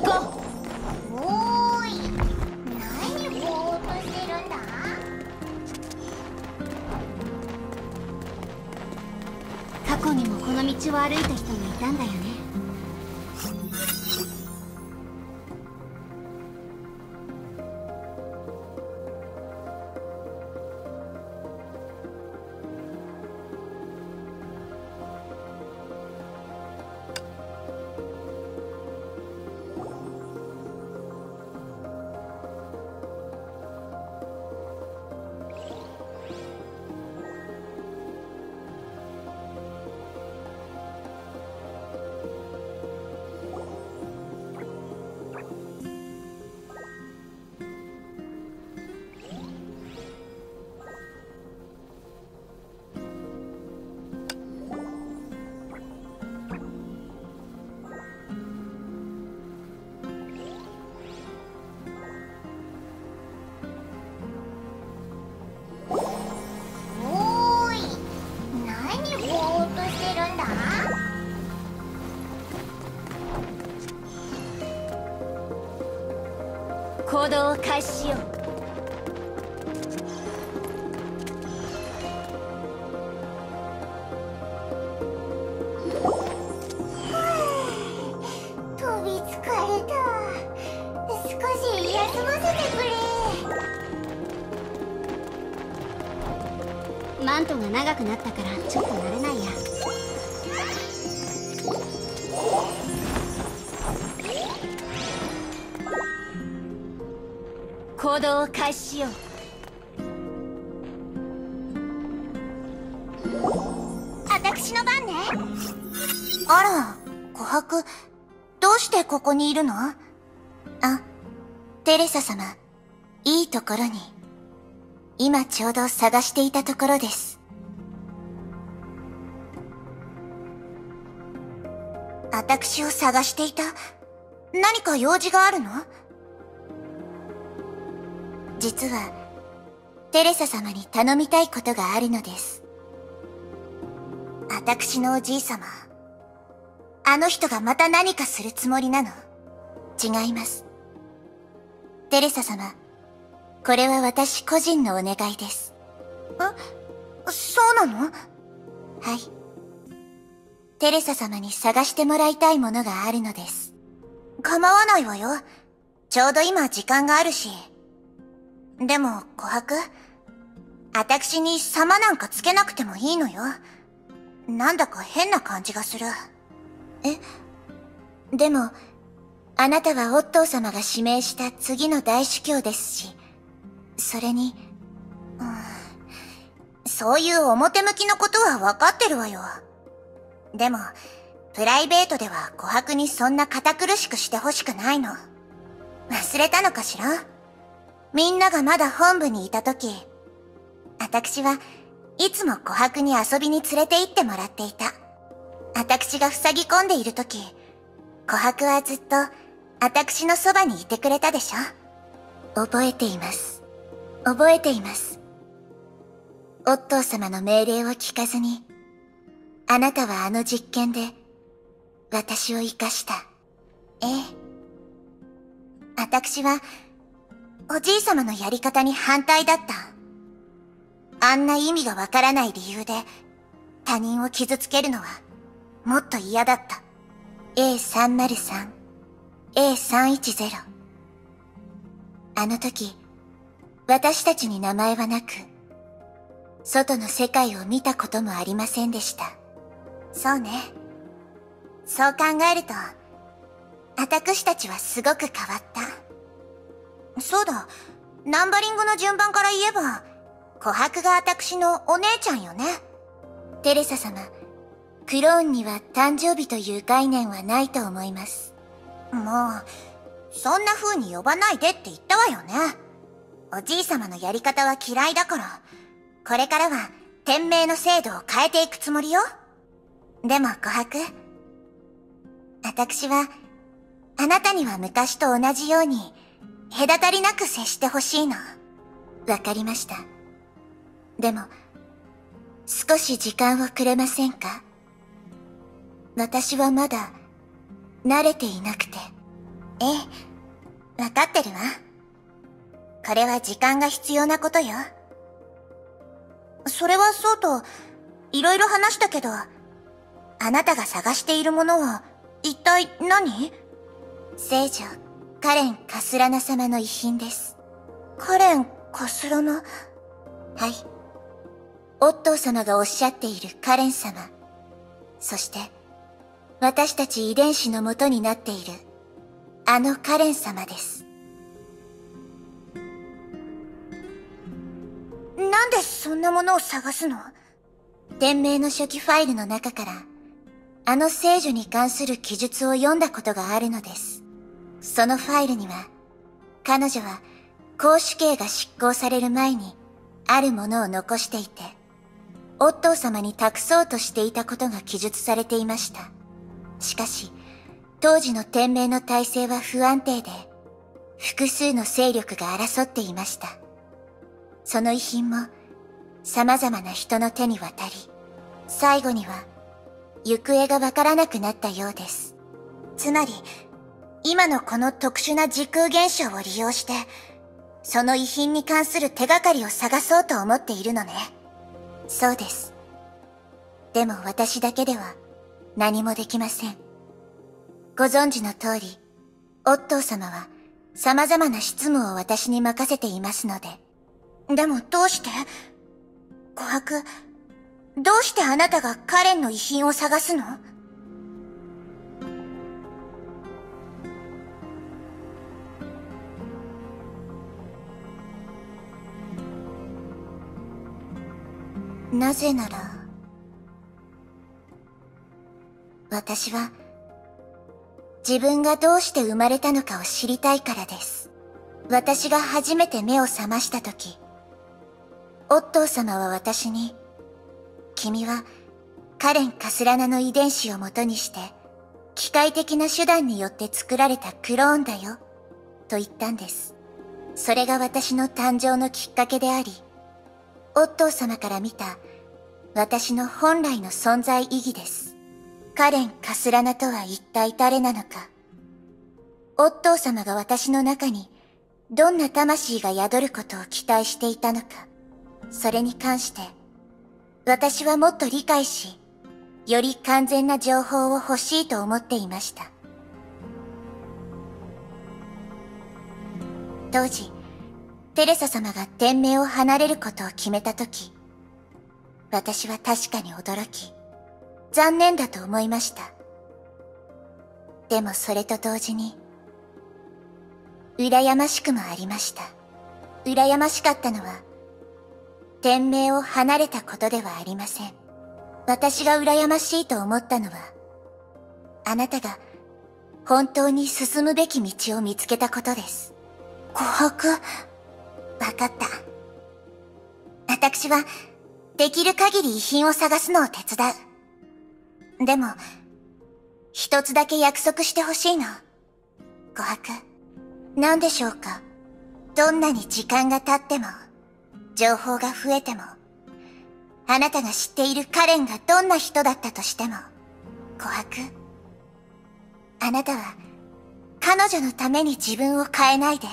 行こう。おーい。何ぼーっとしてるんだ？過去にもこの道を歩いた人がいたんだよね。が長くなったからちょっと慣れないや。行動を開始しよう。私の番ね。あら琥珀どうしてここにいるの？あテレサ様いいところに。今ちょうど探していたところです。私を探していた何か用事があるの？実はテレサ様に頼みたいことがあるのです私のおじい様。あの人がまた何かするつもりなの？違います。テレサ様、これは私個人のお願いです。えそうなの？はい。テレサ様に探してもらいたいものがあるのです。構わないわよ。ちょうど今時間があるし。でも、琥珀？私に様なんかつけなくてもいいのよ。なんだか変な感じがする。え？でも、あなたはオットー様が指名した次の大主教ですし、それに、うん、そういう表向きのことは分かってるわよ。でも、プライベートでは琥珀にそんな堅苦しくしてほしくないの。忘れたのかしら？みんながまだ本部にいた時、私はいつも琥珀に遊びに連れて行ってもらっていた。私が塞ぎ込んでいるとき、琥珀はずっと私のそばにいてくれたでしょ？覚えています。覚えています。オットー様の命令を聞かずに、あなたはあの実験で私を生かした。ええ。私はおじい様のやり方に反対だった。あんな意味がわからない理由で他人を傷つけるのはもっと嫌だった。A303、A310。あの時、私たちに名前はなく、外の世界を見たこともありませんでした。そうね。そう考えると、私たちはすごく変わった。そうだ、ナンバリングの順番から言えば、琥珀が私のお姉ちゃんよね。テレサ様、クローンには誕生日という概念はないと思います。もう、そんな風に呼ばないでって言ったわよね。おじい様のやり方は嫌いだから、これからは天命の制度を変えていくつもりよ。でも琥珀、私は、あなたには昔と同じように、隔たりなく接してほしいの。わかりました。でも、少し時間をくれませんか？私はまだ、慣れていなくて。ええ。わかってるわ。これは時間が必要なことよ。それはそうと、いろいろ話したけど、あなたが探しているものは、一体何？聖女、カレン・カスラナ様の遺品です。カレン・カスラナ？はい。オットー様がおっしゃっているカレン様。そして、私たち遺伝子の元になっている、あのカレン様です。なんでそんなものを探すの？天命の初期ファイルの中から、あの聖女に関する記述を読んだことがあるのです。そのファイルには、彼女は、公主刑が執行される前に、あるものを残していて、オットー様に託そうとしていたことが記述されていました。しかし、当時の天命の体制は不安定で、複数の勢力が争っていました。その遺品も、様々な人の手に渡り、最後には、行方がわからなくなったようです。つまり、今のこの特殊な時空現象を利用して、その遺品に関する手がかりを探そうと思っているのね。そうです。でも私だけでは、何もできません。ご存知の通り、オットー様は様々な執務を私に任せていますので。でもどうして？琥珀、どうしてあなたがカレンの遺品を探すの？なぜなら、私は、自分がどうして生まれたのかを知りたいからです。私が初めて目を覚ましたとき、オットー様は私に、君はカレン・カスラナの遺伝子をもとにして、機械的な手段によって作られたクローンだよ、と言ったんです。それが私の誕生のきっかけであり、オットー様から見た私の本来の存在意義です。カレン・カスラナとは一体誰なのか。オットー様が私の中にどんな魂が宿ることを期待していたのか。それに関して、私はもっと理解し、より完全な情報を欲しいと思っていました。当時、テレサ様が天命を離れることを決めたとき、私は確かに驚き、残念だと思いました。でもそれと同時に、羨ましくもありました。羨ましかったのは、天命を離れたことではありません。私が羨ましいと思ったのは、あなたが本当に進むべき道を見つけたことです。琥珀わかった。私は、できる限り遺品を探すのを手伝う。でも、一つだけ約束してほしいの。琥珀。何でしょうかどんなに時間が経っても、情報が増えても、あなたが知っているカレンがどんな人だったとしても、琥珀。あなたは、彼女のために自分を変えないで。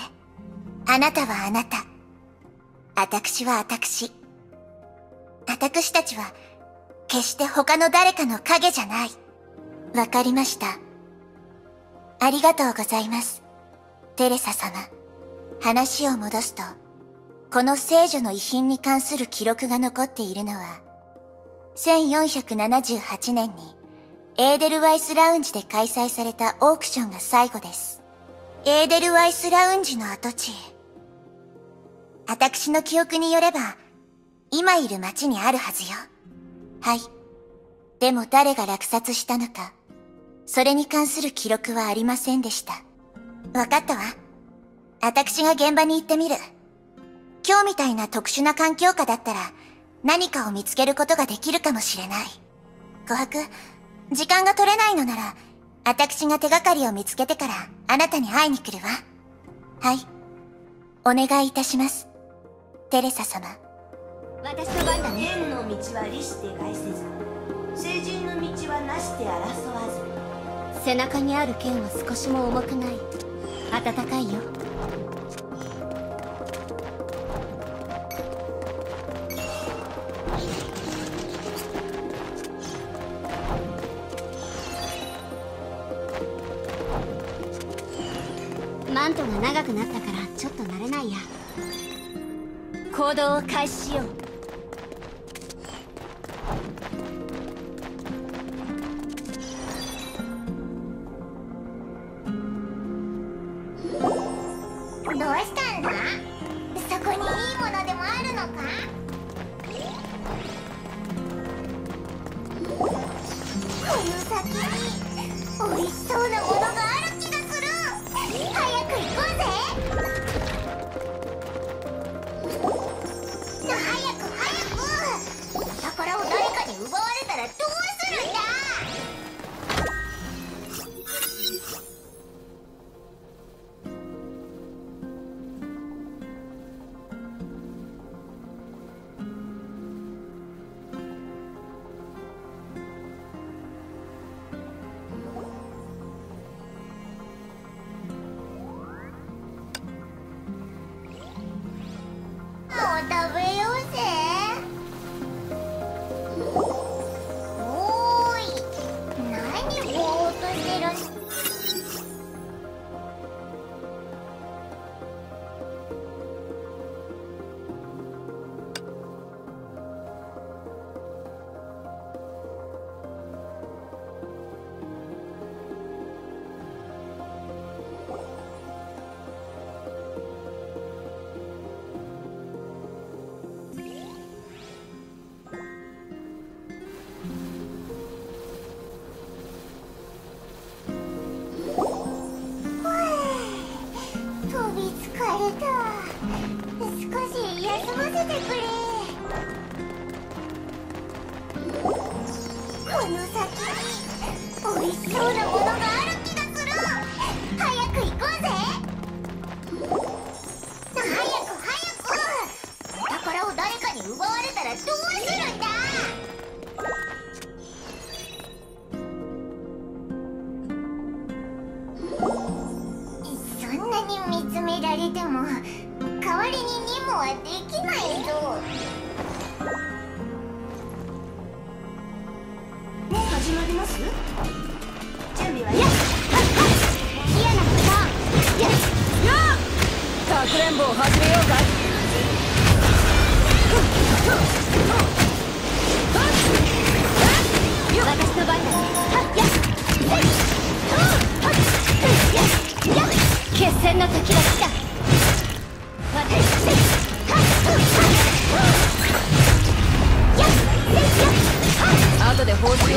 あなたはあなた。私は私。私たちは、決して他の誰かの影じゃない。わかりました。ありがとうございます。テレサ様。話を戻すと、この聖女の遺品に関する記録が残っているのは、1478年にエーデルワイスラウンジで開催されたオークションが最後です。エーデルワイスラウンジの跡地。私の記憶によれば、今いる街にあるはずよ。はい。でも誰が落札したのか、それに関する記録はありませんでした。わかったわ。私が現場に行ってみる。今日みたいな特殊な環境下だったら、何かを見つけることができるかもしれない。琥珀、時間が取れないのなら、私が手がかりを見つけてから、あなたに会いに来るわ。はい。お願いいたします。テレサ様。私の番だね天の道は利して害せず聖人の道はなして争わず背中にある剣は少しも重くない暖かいよ星。ります？準備はよっ。嫌なこと。よっ。よっかくれんぼを始めようか。っ。っ。決戦の時が来た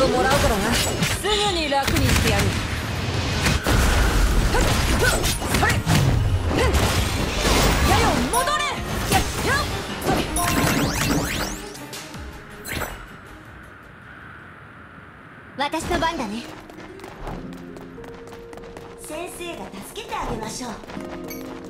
をもらうからな。すぐに楽にしてやる。やよ戻れ私の番だね先生が助けてあげましょう